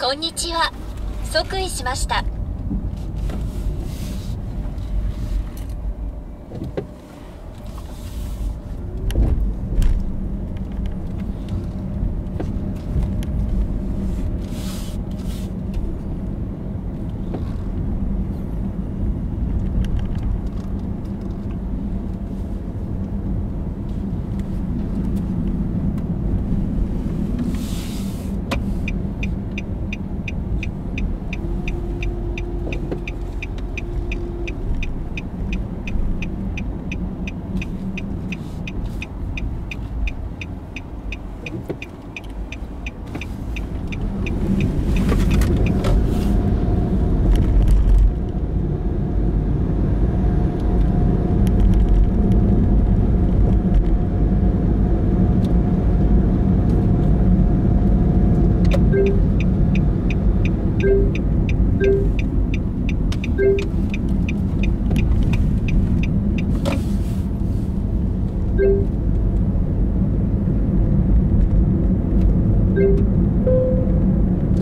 こんにちは。即位しました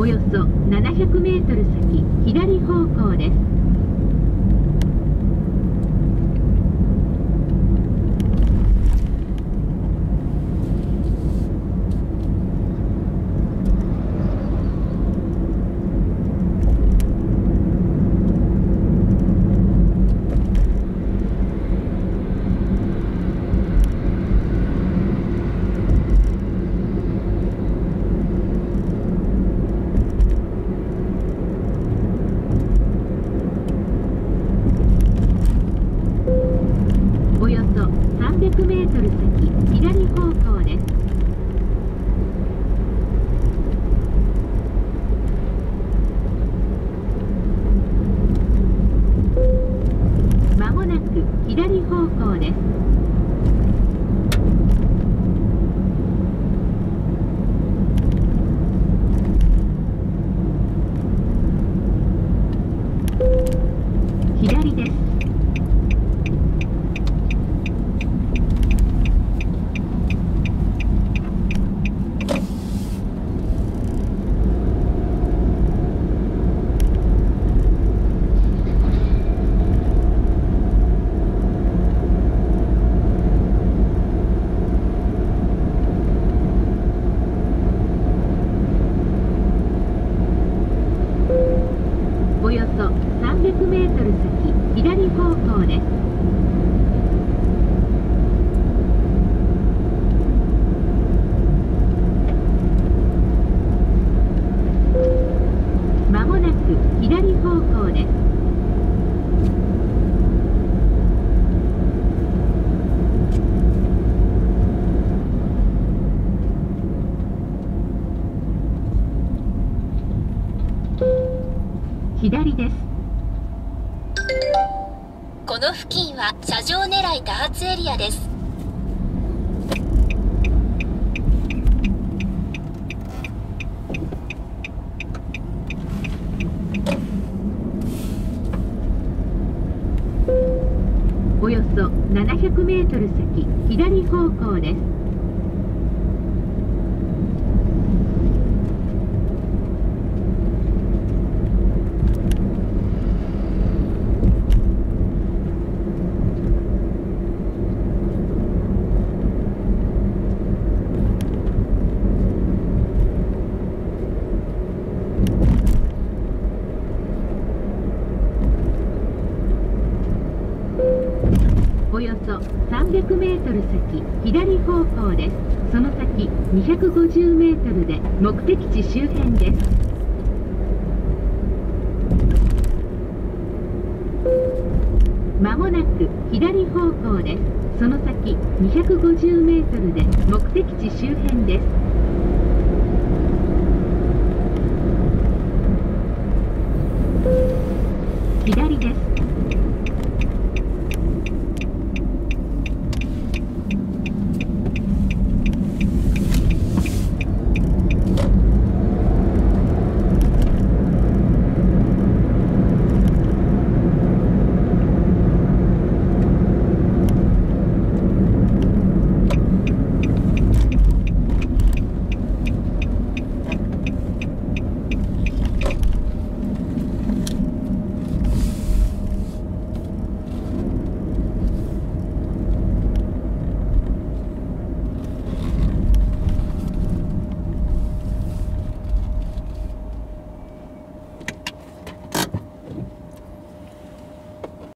およそ700メートル先左そうですおよそ300メートル先左方向ですまもなく左方向です左ですおよそ300メートル先左方向ですまもなく左方向で。す左です。この付近は車上狙い多発エリアです。方向です。およそ3 300メートル先左方向です。その先250メートルで目的地周辺です。まもなく左方向です。その先250メートルで目的地周辺です。